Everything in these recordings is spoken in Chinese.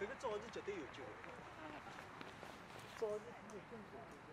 这个早日绝对有救，早日。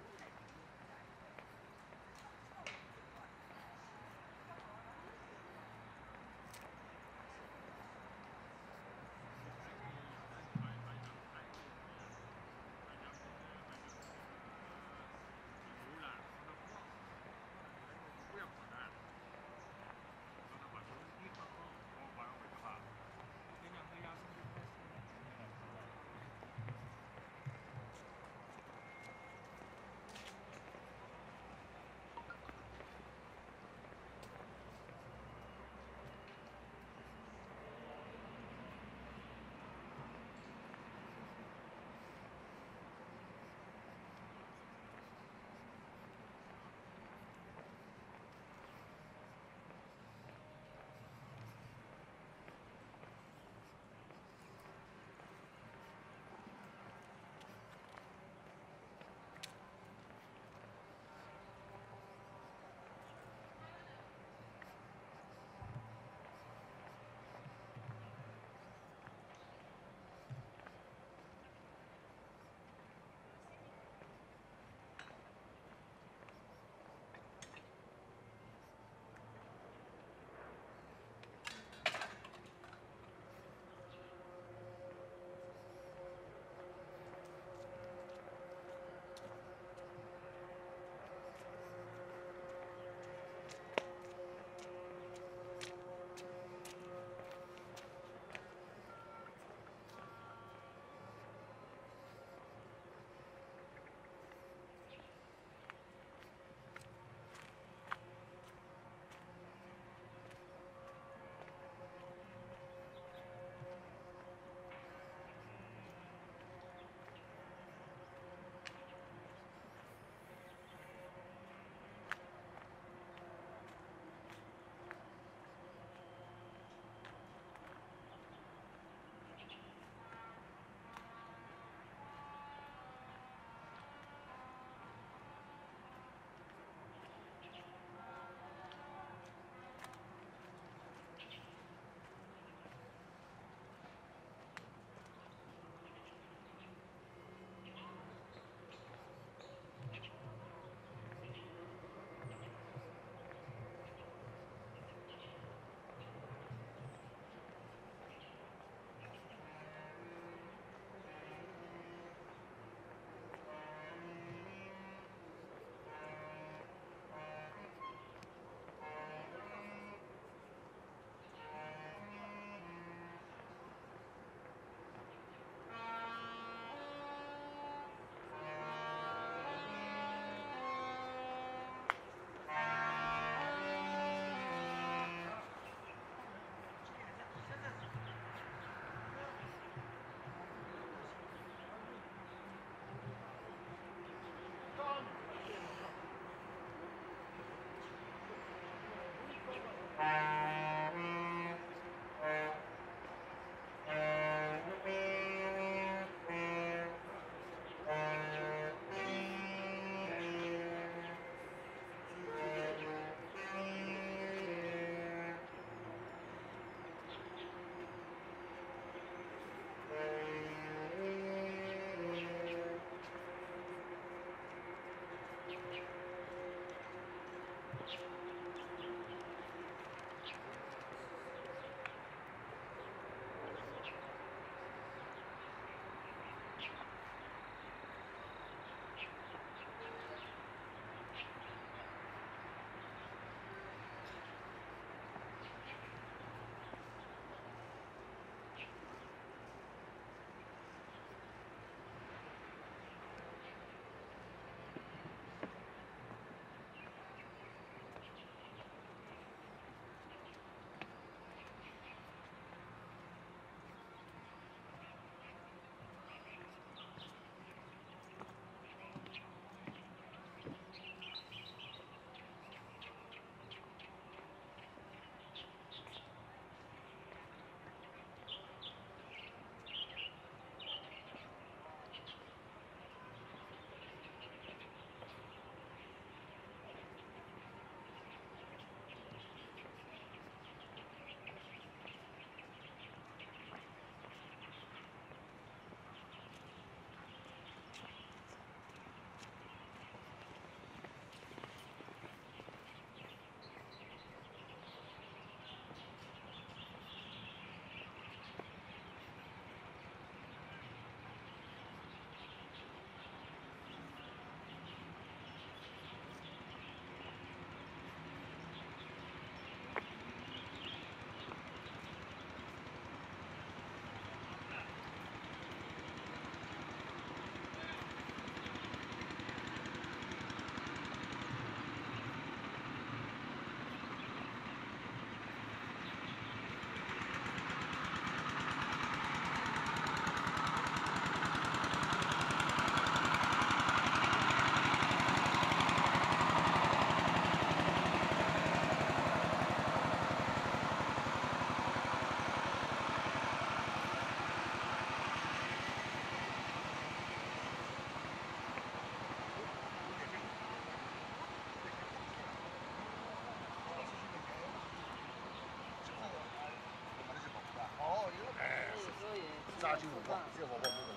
扎金火锅，这个宝宝不能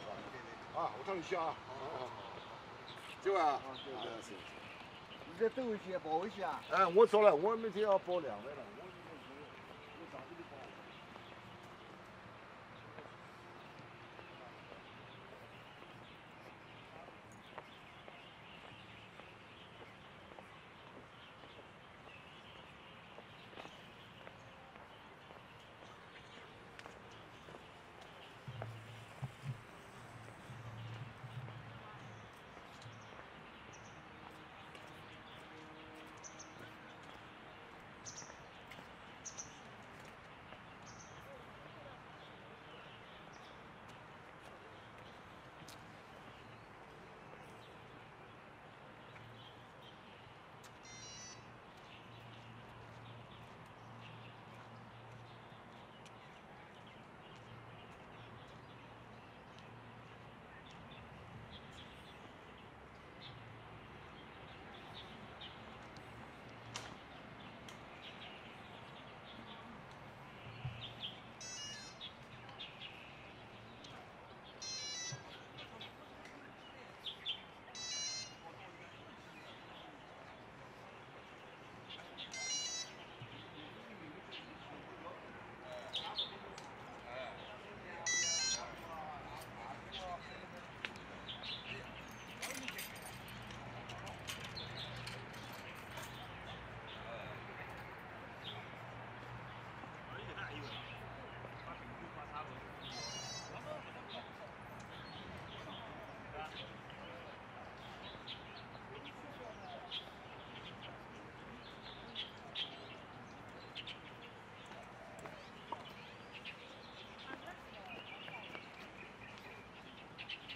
放。啊，我趟去啊。哦对吧？啊对对啊是。你再走一些，包一下。哎，我走了，我每天要包两位了。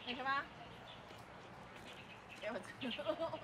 那什么？哎我操，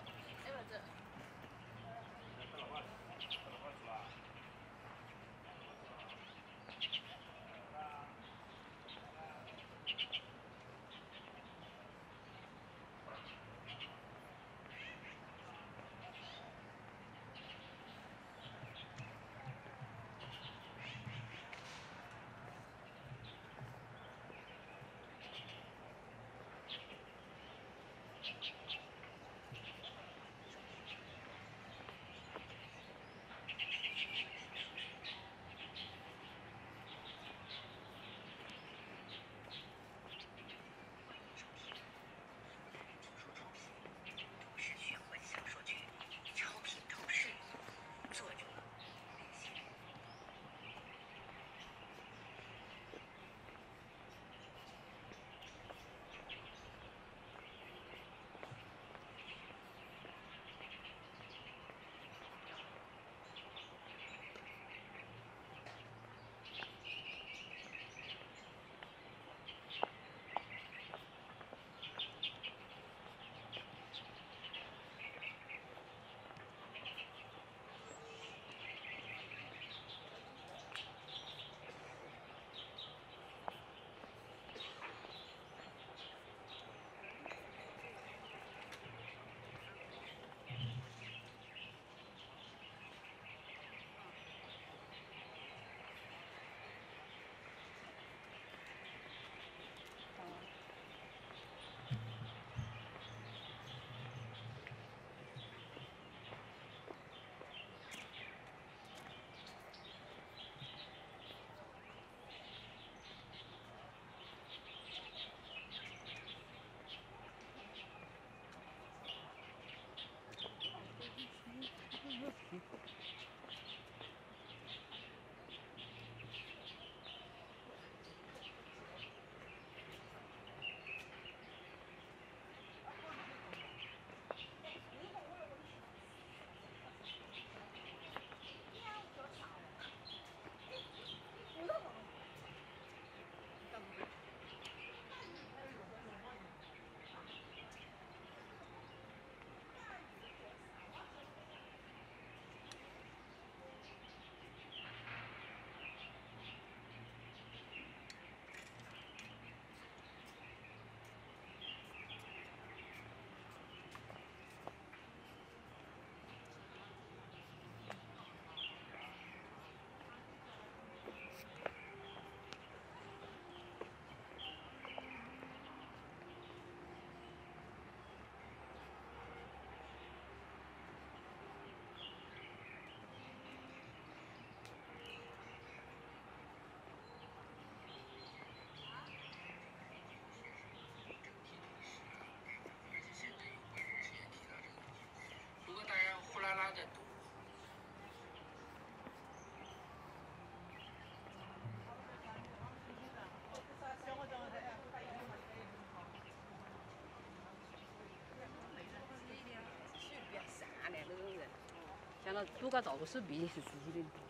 个多个照个视频是自己的。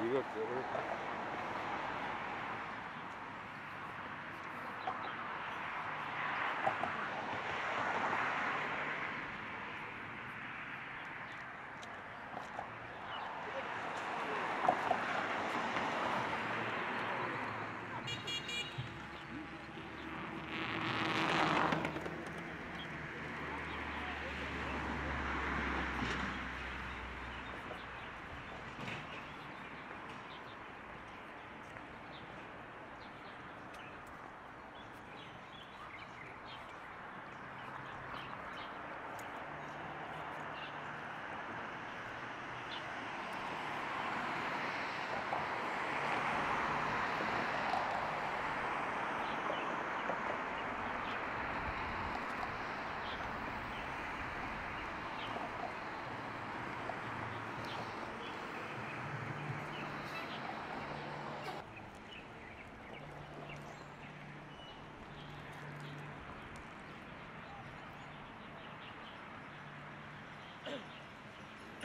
이거 그거를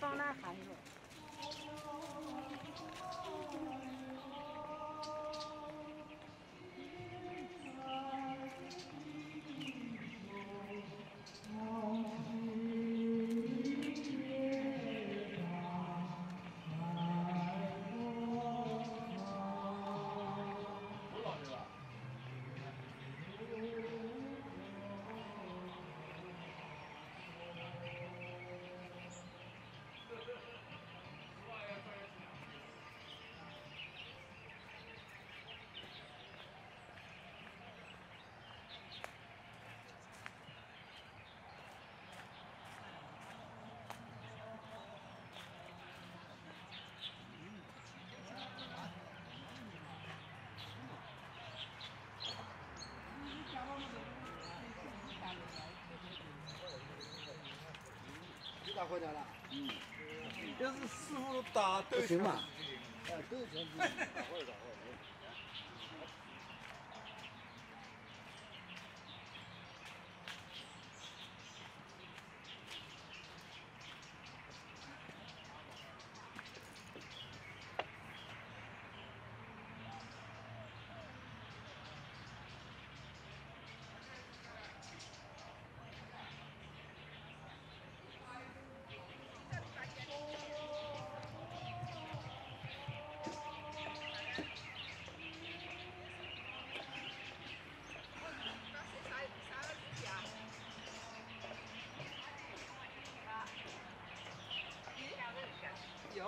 放那还有。几大块钱了？这是师傅打都行嘛？哎，都全自よ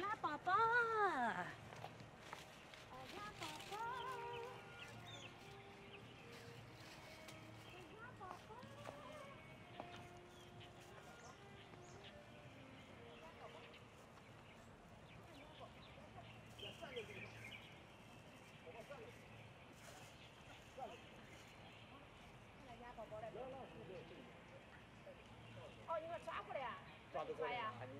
己打块打块。宝宝。哦，你们抓过来啊？抓得过来抓呀？啊？你这个东西。那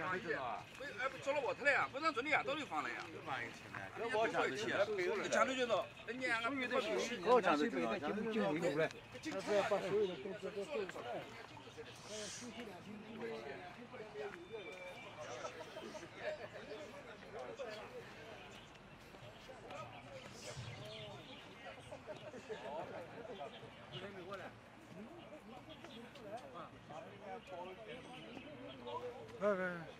哎，不做了沃特了呀？不然这里呀，都有放了呀。这我讲的，人家俺们不必须。我讲的钱，讲的钱就明白。他是要把所有的工资都收出来。来来。这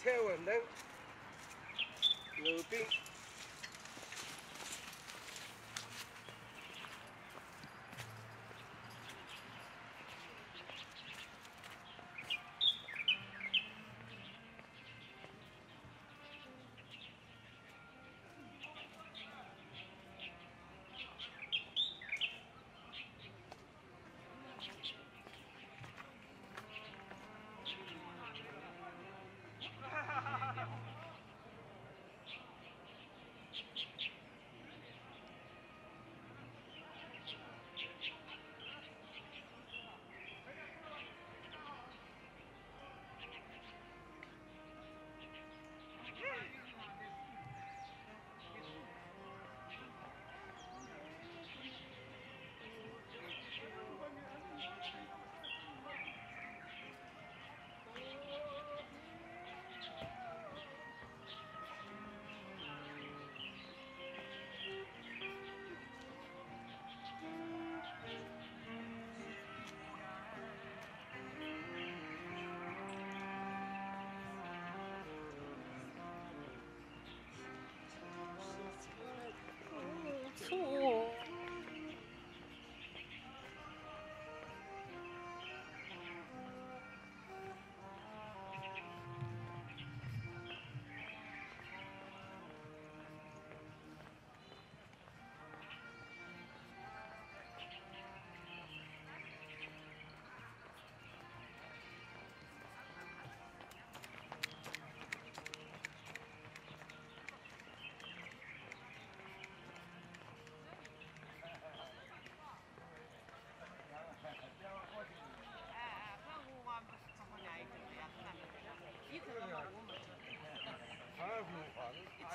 蔡文能、刘斌。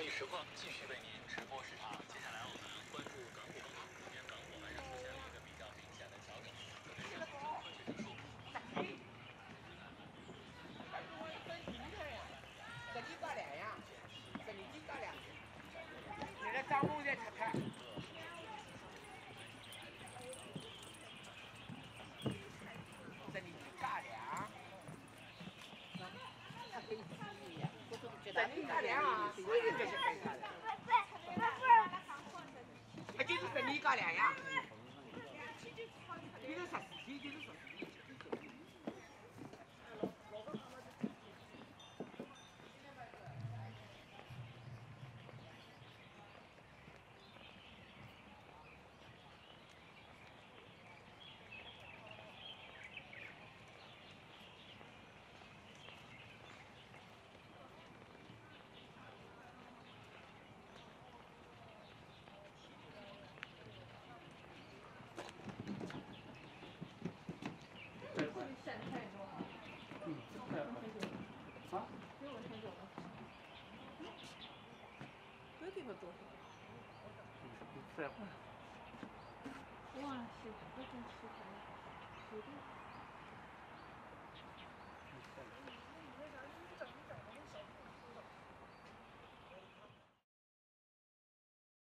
交易实况继续为您直播时长。接下来我们关注港股更好，今天港股还是出现了一个比较明显的调整，特别是上证科技指数。这里高两样，这里高两样，那个账户在拆开。这里高两，这里高两啊，所有这些可以高两。哎，就是这里高两样。你是啥事体？就是说。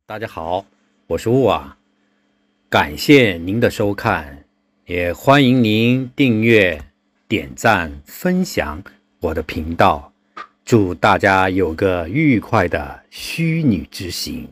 大家好，我是雾啊，感谢您的收看，也欢迎您订阅、点赞、分享我的频道，祝大家有个愉快的虚拟之行。